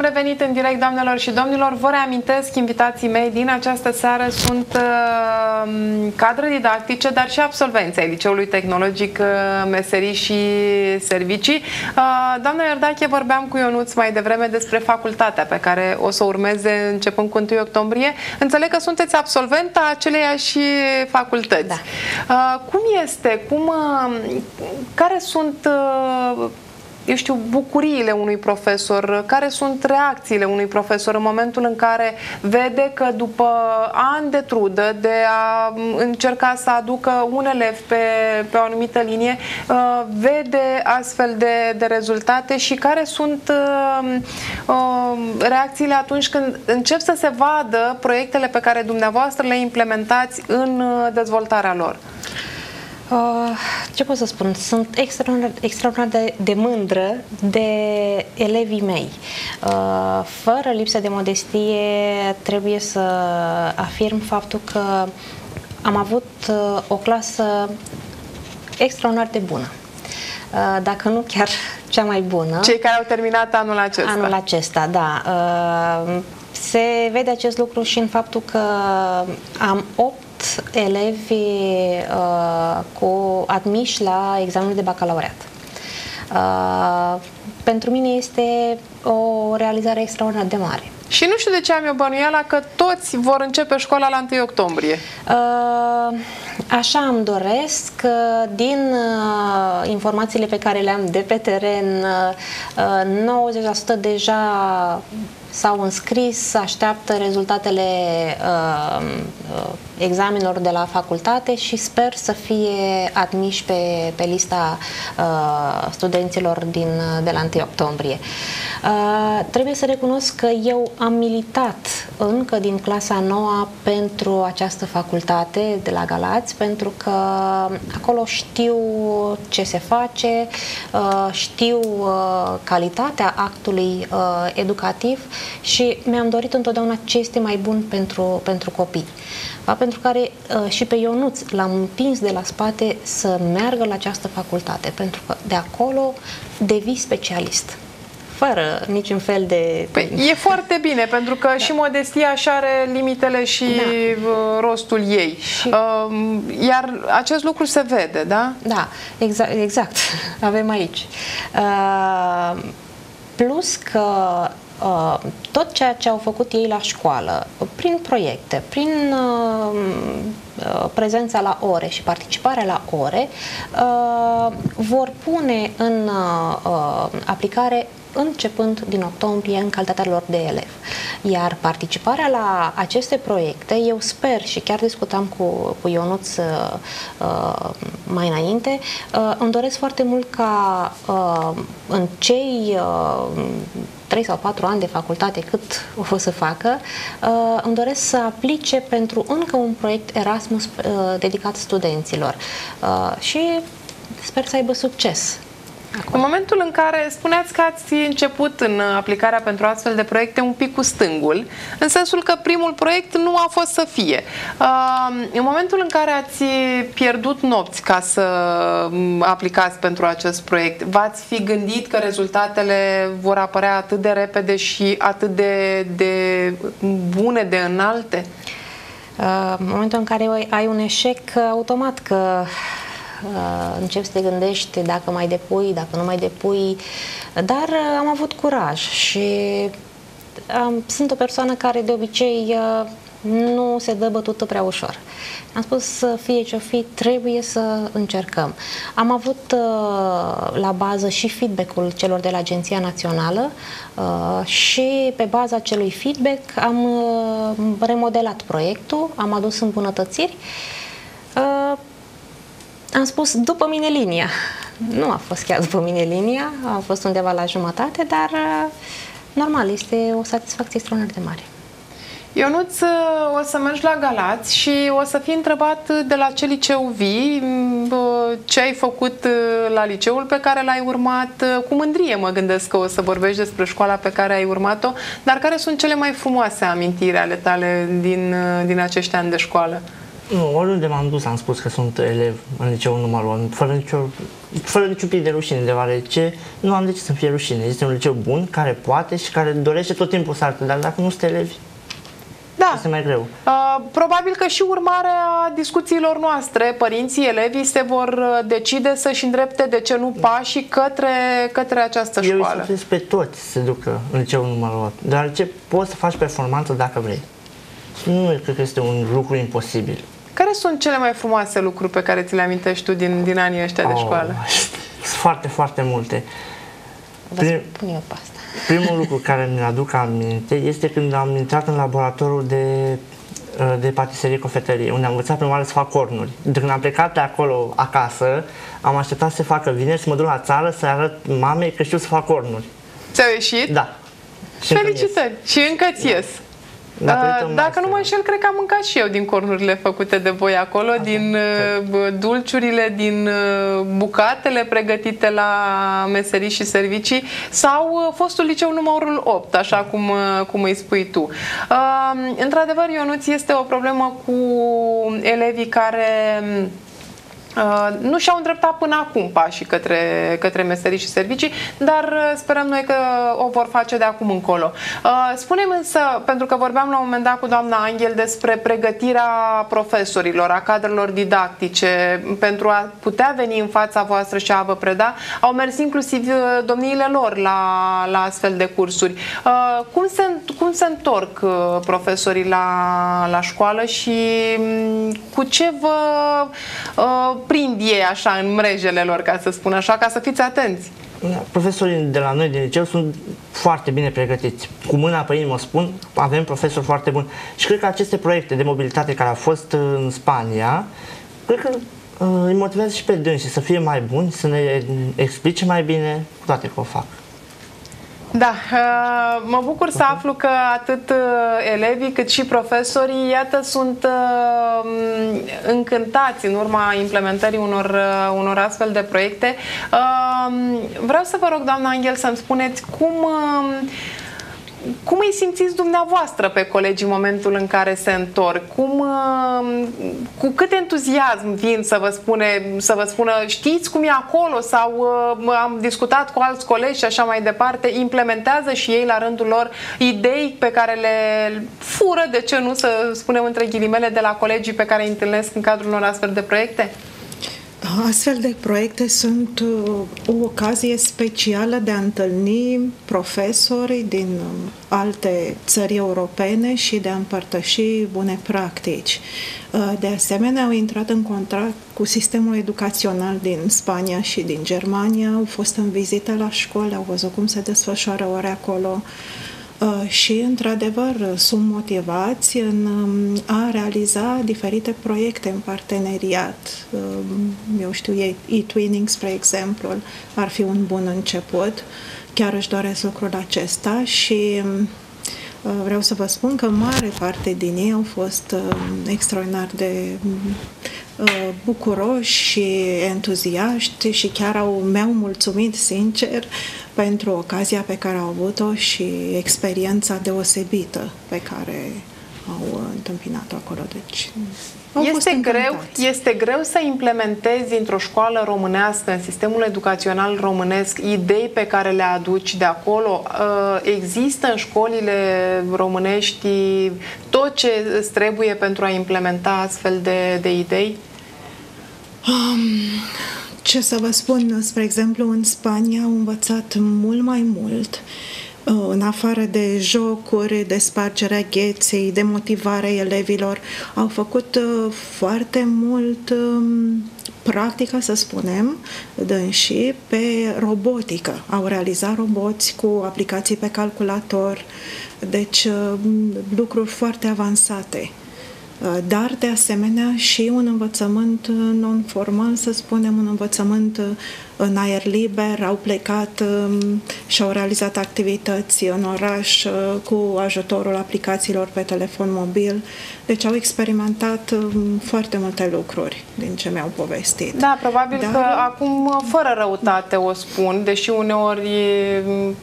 revenit în direct, doamnelor și domnilor. Vă reamintesc, invitații mei din această seară sunt uh, cadre didactice, dar și absolvenți ai Liceului Tehnologic uh, Meserii și Servicii. Uh, doamna Iordache, vorbeam cu Ionuț mai devreme despre facultatea pe care o să urmeze începând cu 1 octombrie. Înțeleg că sunteți absolvent a aceleiași facultăți. Da. Uh, cum este? Cum, uh, care sunt uh, eu știu, bucuriile unui profesor, care sunt reacțiile unui profesor în momentul în care vede că după ani de trudă de a încerca să aducă un elev pe, pe o anumită linie, uh, vede astfel de, de rezultate și care sunt uh, uh, reacțiile atunci când încep să se vadă proiectele pe care dumneavoastră le implementați în dezvoltarea lor. Uh, ce pot să spun? Sunt extraordinar, extraordinar de, de mândră de elevii mei. Uh, fără lipsă de modestie, trebuie să afirm faptul că am avut uh, o clasă extraordinar de bună. Uh, dacă nu chiar cea mai bună. Cei care au terminat anul acesta. Anul acesta, da. Uh, se vede acest lucru și în faptul că am 8 elevi uh, cu admiși la examenul de bacalaureat. Uh, pentru mine este o realizare extraordinar de mare. Și nu știu de ce am eu bănuiala că toți vor începe școala la 1 octombrie. Uh, așa îmi doresc. Uh, din uh, informațiile pe care le am de pe teren, uh, 90% deja s-au înscris, așteaptă rezultatele uh, uh, examenilor de la facultate și sper să fie admiși pe, pe lista uh, studenților din, de la 1 octombrie. Uh, trebuie să recunosc că eu am militat încă din clasa 9 pentru această facultate de la Galați, pentru că acolo știu ce se face, uh, știu uh, calitatea actului uh, educativ și mi-am dorit întotdeauna ce este mai bun pentru, pentru copii. Va, pentru care uh, și pe Ionuț l-am împins de la spate să meargă la această facultate, pentru că de acolo devii specialist fără niciun fel de... Păi, e foarte bine, pentru că da. și modestia și are limitele și da. Uh, rostul ei. Și... Uh, iar acest lucru se vede, da? Da, exact, exact. avem aici. Uh, plus că Uh, tot ceea ce au făcut ei la școală, prin proiecte, prin uh, uh, prezența la ore și participarea la ore, vor pune în aplicare începând din octombrie în calitatea lor de elev. Iar participarea la aceste proiecte, eu sper și chiar discutam cu, cu Ionuț uh, mai înainte, uh, îmi doresc foarte mult ca uh, în cei uh, 3 sau 4 ani de facultate cât o să facă, uh, îmi doresc să aplice pentru încă un proiect Erasmus uh, dedicat studenților uh, și sper să aibă succes. Acum. În momentul în care spuneați că ați început în aplicarea pentru astfel de proiecte un pic cu stângul, în sensul că primul proiect nu a fost să fie. În momentul în care ați pierdut nopți ca să aplicați pentru acest proiect, v-ați fi gândit că rezultatele vor apărea atât de repede și atât de, de bune, de înalte? În momentul în care ai un eșec, automat că uh, începi să te gândești dacă mai depui, dacă nu mai depui, dar uh, am avut curaj și um, sunt o persoană care de obicei uh, nu se dă bătută prea ușor. Am spus să fie ce-o fi, trebuie să încercăm. Am avut uh, la bază și feedback-ul celor de la Agenția Națională uh, și pe baza acelui feedback am uh, remodelat proiectul, am adus îmbunătățiri uh, am spus după mine linia. Nu a fost chiar după mine linia, a fost undeva la jumătate, dar uh, normal, este o satisfacție extraordinar de mare. Ionuț, uh, o să mergi la Galați și o să fii întrebat de la ce liceu vii, mm, ce ai făcut uh, la liceul pe care l-ai urmat. Cu mândrie mă gândesc că o să vorbești despre școala pe care ai urmat-o, dar care sunt cele mai frumoase amintiri ale tale din, din acești ani de școală? Nu, oriunde m-am dus am spus că sunt elev în liceul numărul 1, fără nicio fără niciun pic de rușine, deoarece nu am de ce să fie rușine. Este un liceu bun, care poate și care dorește tot timpul să arate, dar dacă nu sunt elevi, Da. este mai greu. Uh, Probabil că și urmarea discuțiilor noastre, părinții, elevii se vor uh, decide să-și îndrepte, de ce nu, pașii către, către această Eu îi școală. sfătuiesc pe toți să ducă în liceul numărul 8, deoarece poți să faci performanță dacă vrei. Și nu cred că este un lucru imposibil. Care sunt cele mai frumoase lucruri pe care ți le amintești tu din, din anii ăștia de Oh, școală? Sunt foarte, foarte multe. Vă Prim- spun eu pe asta. Primul lucru care mi-l aduc aminte este când am intrat în laboratorul de, uh, de patiserie cofetărie, unde am învățat prima oară să fac cornuri. De când am plecat de acolo acasă, am așteptat să se facă vineri, să mă duc la țară, să arăt mamei că știu să fac cornuri. Ți-au ieșit? Da. Și încă Felicitări! Și încă ți ies. Datorită Uh, Dacă nu mă maestrelor. înșel, cred că am mâncat și eu din cornurile făcute de voi acolo, din uh, dulciurile, din uh, bucatele pregătite la meserii și servicii sau uh, fostul liceu numărul 8, așa cum, uh, cum îi spui tu. Uh, Într-adevăr, Ionuț, este o problemă cu elevii care Uh, nu și-au îndreptat până acum pașii către, către meserii și servicii, dar uh, sperăm noi că o vor face de acum încolo. Uh, spunem însă, pentru că vorbeam la un moment dat cu doamna Angel despre pregătirea profesorilor, a cadrelor didactice, pentru a putea veni în fața voastră și a vă preda, au mers inclusiv uh, domniile lor la, la astfel de cursuri. Uh, Cum se, cum se întorc uh, profesorii la, la școală și mm, cu ce vă uh, prind ei așa în mrejele lor, ca să spun așa, ca să fiți atenți? Da, Profesorii de la noi din liceu sunt foarte bine pregătiți. Cu mâna pe inimă spun, avem profesori foarte buni. Și cred că aceste proiecte de mobilitate care au fost în Spania, cred că uh, îi motivează și pe dânsii să fie mai buni, să ne explice mai bine, cu toate că o fac. Da, uh, mă bucur să aflu că atât uh, elevii cât și profesorii, iată, sunt uh, încântați în urma implementării unor, uh, unor astfel de proiecte. Uh, Vreau să vă rog, doamna Angel, să-mi spuneți cum uh, cum îi simțiți dumneavoastră pe colegi în momentul în care se întorc? Cum, uh, cu cât entuziasm vin să vă, spune, să vă spună știți cum e acolo sau uh, am discutat cu alți colegi și așa mai departe, implementează și ei la rândul lor idei pe care le fură, de ce nu să spunem între ghilimele, de la colegii pe care îi întâlnesc în cadrul unor astfel de proiecte? Astfel de proiecte sunt uh, o ocazie specială de a întâlni profesori din uh, alte țări europene și de a împărtăși bune practici. Uh, De asemenea, au intrat în contact cu sistemul educațional din Spania și din Germania, au fost în vizită la școli, au văzut cum se desfășoară ore acolo. Uh, și, într-adevăr, sunt motivați în um, a realiza diferite proiecte în parteneriat. Um, Eu știu, e- e-twinning, spre exemplu, ar fi un bun început. Chiar își doresc lucrul acesta și um, uh, vreau să vă spun că mare parte din ei au fost um, extraordinar de um, uh, bucuroși și entuziaști și chiar au, mi-au mulțumit sincer pentru ocazia pe care au avut-o și experiența deosebită pe care au uh, întâmpinat-o acolo. Deci, au fost Este greu, încântați. este greu să implementezi într-o școală românească, în sistemul educațional românesc, idei pe care le aduci de acolo. Uh, Există în școlile românești tot ce îți trebuie pentru a implementa astfel de, de idei? Ce să vă spun, spre exemplu, în Spania au învățat mult mai mult uh, în afară de jocuri, de spargerea gheței, de motivarea elevilor, au făcut uh, foarte mult um, practică, să spunem, dânsii, pe robotică. Au realizat roboți cu aplicații pe calculator, deci uh, lucruri foarte avansate. Uh, dar de asemenea și un învățământ uh, non-formal, să spunem, un învățământ uh, în aer liber, au plecat um, și au realizat activități în oraș uh, cu ajutorul aplicațiilor pe telefon mobil. Deci au experimentat um, foarte multe lucruri din ce mi-au povestit. Da, probabil Dar- că acum, fără răutate o spun, deși uneori m,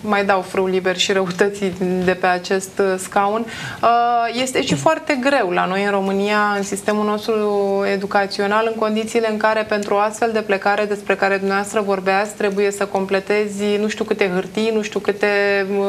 mai dau frâu liber și răutății de pe acest uh, scaun, uh, este și foarte greu la la noi în România, în sistemul nostru educațional, în condițiile în care pentru o astfel de plecare despre care dumneavoastră vorbeați, trebuie să completezi nu știu câte hârtii, nu știu câte uh,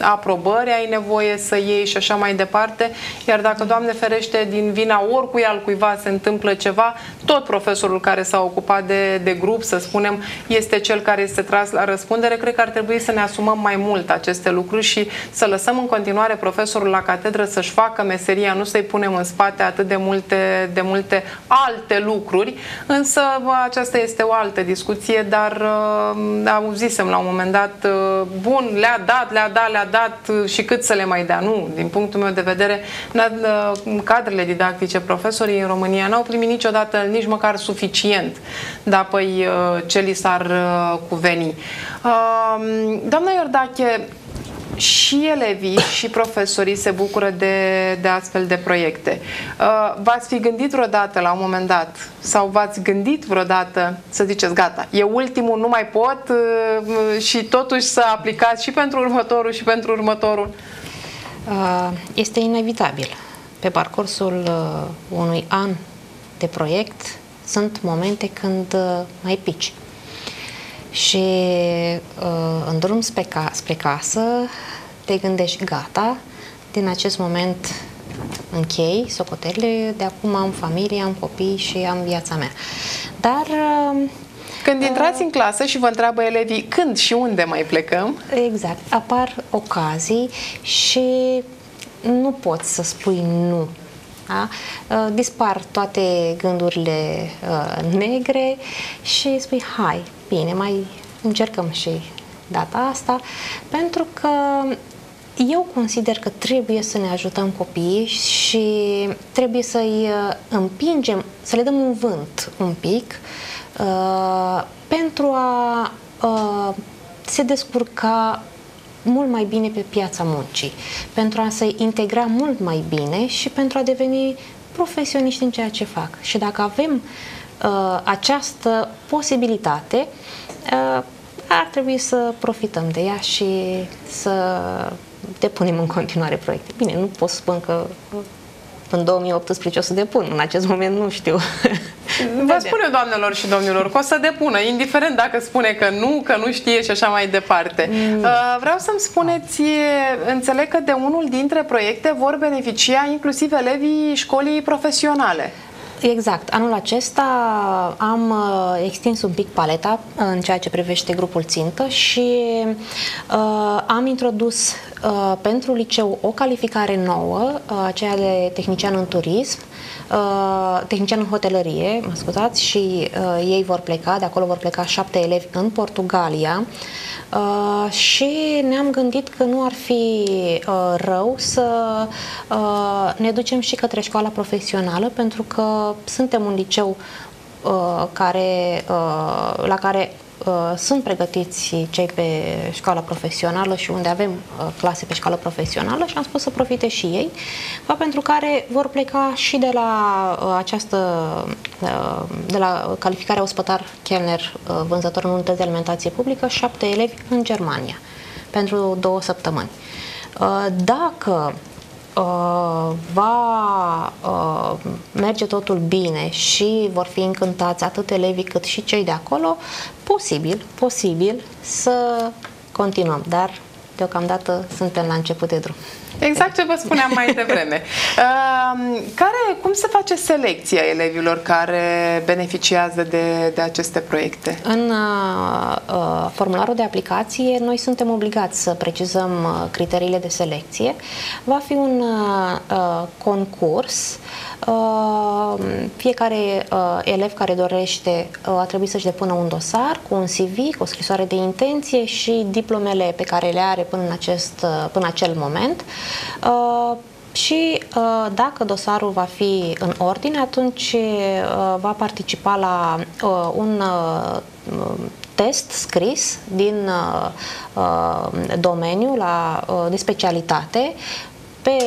aprobări ai nevoie să iei și așa mai departe. Iar dacă, Doamne ferește, din vina oricui al cuiva se întâmplă ceva, tot profesorul care s-a ocupat de, de grup, să spunem, este cel care este tras la răspundere. Cred că ar trebui să ne asumăm mai mult aceste lucruri și să lăsăm în continuare profesorul la catedră să-și facă meseria, nu să-i punem în spate atât de multe, de multe alte lucruri, însă aceasta este o altă discuție, dar uh, auzisem la un moment dat, uh, bun, le-a dat, le-a dat, le-a dat uh, și cât să le mai dea. Nu, din punctul meu de vedere, uh, cadrele didactice, profesorii în România n-au primit niciodată nici măcar suficient, da, păi ce li s-ar uh, cuveni. Uh, doamna Iordache, și elevii și profesorii se bucură de, de astfel de proiecte. Uh, v-ați fi gândit vreodată la un moment dat sau v-ați gândit vreodată să ziceți gata, e ultimul, nu mai pot uh, și totuși să aplicați și pentru următorul și pentru următorul? Uh, este inevitabil. Pe parcursul unui an de proiect sunt momente când mai pici și uh, în drum spre, ca, spre casă te gândești, gata, din acest moment închei socotelile, de acum am familie, am copii și am viața mea. Dar... Uh, când intrați uh, în clasă și vă întreabă elevii când și unde mai plecăm? Exact. Apar ocazii și nu poți să spui nu. Da? Uh, dispar toate gândurile uh, negre și spui hai, bine, mai încercăm și data asta, pentru că eu consider că trebuie să ne ajutăm copiii și trebuie să-i uh, împingem, să le dăm un vânt un pic uh, pentru a uh, se descurca mult mai bine pe piața muncii, pentru a se integra mult mai bine și pentru a deveni profesioniști în ceea ce fac. Și dacă avem uh, această posibilitate, uh, ar trebui să profităm de ea și să depunem în continuare proiecte. Bine, nu pot să spun că în 2018 o să depun, în acest moment nu știu. Vă spune doamnelor și domnilor că o să depună, indiferent dacă spune că nu, că nu știe și așa mai departe. Mm. Uh, vreau să-mi spuneți, înțeleg că de unul dintre proiecte vor beneficia inclusiv elevii școlii profesionale. Exact. Anul acesta am uh, extins un pic paleta în ceea ce privește grupul țintă și uh, am introdus uh, pentru liceu o calificare nouă, uh, aceea de tehnician în turism, uh, tehnician în hotelărie, mă scuzați, și uh, ei vor pleca, de acolo vor pleca șapte elevi în Portugalia. Uh, Uh, și ne-am gândit că nu ar fi uh, rău să uh, ne ducem și către școala profesională, pentru că suntem un liceu uh, care, uh, la care uh, sunt pregătiți cei pe școala profesională și unde avem uh, clase pe școală profesională și am spus să profite și ei, va pentru care vor pleca și de la uh, această uh, de la calificarea ospătar Kellner, uh, vânzător în unități de alimentație publică, șapte elevi în Germania pentru două săptămâni. Uh, dacă Uh, va uh, merge totul bine și vor fi încântați atât elevii cât și cei de acolo, posibil, posibil să continuăm, dar deocamdată suntem la început de drum. Exact ce vă spuneam mai devreme. Uh, care, cum se face selecția elevilor care beneficiază de, de aceste proiecte? În uh, uh, formularul de aplicație noi suntem obligați să precizăm uh, criteriile de selecție. Va fi un uh, uh concurs Uh, fiecare uh, elev care dorește uh, a trebuit să-și depună un dosar cu un CV, cu o scrisoare de intenție și diplomele pe care le are până în acest, până acel moment. Și dacă dosarul va fi în ordine, atunci va participa la un test scris din domeniu la, de specialitate pe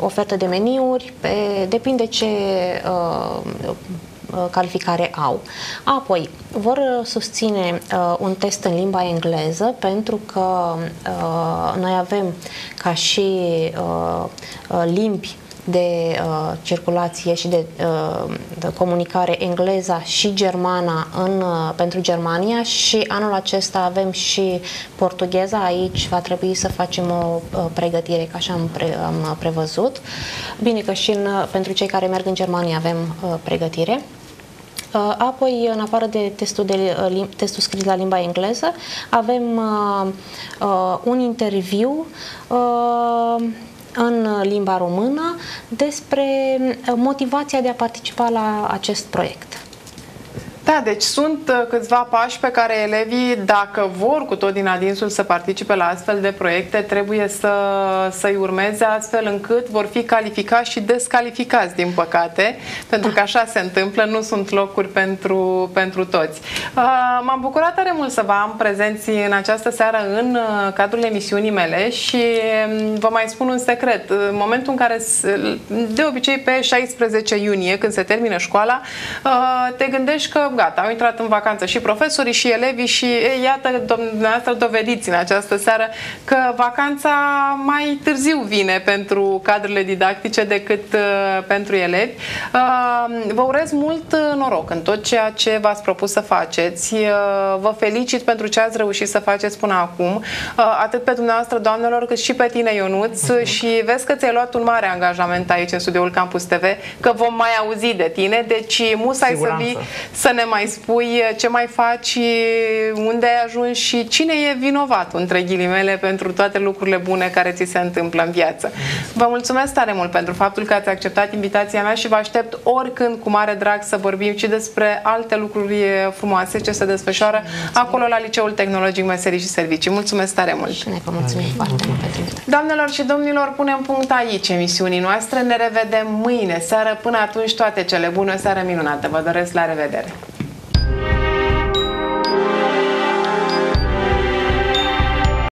ofertă de meniuri, pe, depinde ce uh, calificare au. Apoi, vor susține un test în limba engleză pentru că noi avem ca și limbi de uh, circulație și de, uh, de comunicare engleza și germana în, uh, pentru Germania și anul acesta avem și portugheza. Aici va trebui să facem o uh, pregătire, ca așa am, pre, am prevăzut. Bine că și în, pentru cei care merg în Germania avem uh, pregătire. Uh, apoi, în afară de testul, de, uh, testul scris la limba engleză, avem uh, uh, un interviu uh, în limba română despre motivația de a participa la acest proiect. Da, deci sunt uh, câțiva pași pe care elevii, dacă vor cu tot din adinsul să participe la astfel de proiecte, trebuie să, să-i urmeze astfel încât vor fi calificați și descalificați, din păcate, pentru că așa se întâmplă, nu sunt locuri pentru, pentru toți. Uh, m-am bucurat tare mult să vă am prezenți în această seară în uh, cadrul emisiunii mele și um, vă mai spun un secret. În momentul în care, de obicei pe 16 iunie, când se termină școala, te gândești că gata, au intrat în vacanță și profesorii și elevii și ei, iată, dumneavoastră dovediți în această seară că vacanța mai târziu vine pentru cadrele didactice decât uh, pentru elevi. Uh, vă urez mult uh, noroc în tot ceea ce v-ați propus să faceți. Uh, vă felicit pentru ce ați reușit să faceți până acum, uh, atât pe dumneavoastră, doamnelor, cât și pe tine, Ionuț, uh-huh. și vezi că ți-ai luat un mare angajament aici în studioul Campus TV, că vom mai auzi de tine, deci musai să vii să ne mai spui ce mai faci, unde ai ajuns și cine e vinovat, între ghilimele, pentru toate lucrurile bune care ți se întâmplă în viață. Vă mulțumesc tare mult pentru faptul că ați acceptat invitația mea și vă aștept oricând cu mare drag să vorbim și despre alte lucruri frumoase ce se desfășoară mulțumesc. acolo la Liceul Tehnologic Meserii și Servicii. Mulțumesc tare mult! Și noi vă mulțumim foarte mult pentru invitație. Doamnelor și domnilor, punem punct aici emisiunii noastre. Ne revedem mâine seară. Până atunci, toate cele bune. O seară minunată. Vă doresc la revedere!